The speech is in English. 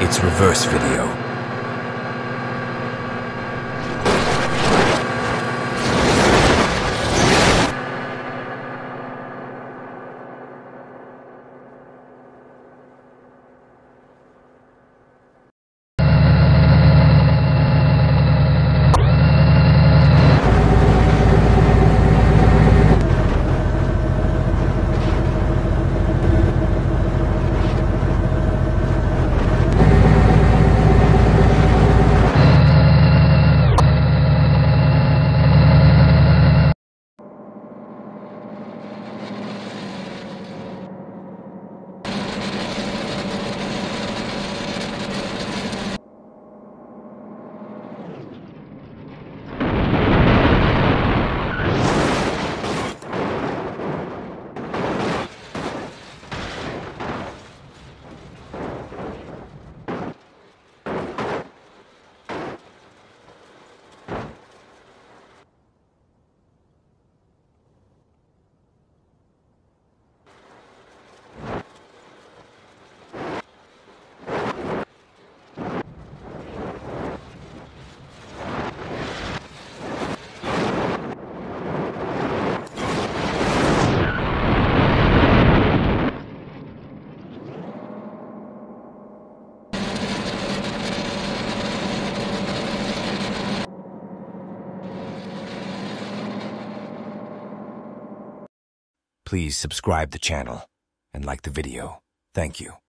It's reverse video. Please subscribe the channel and like the video. Thank you.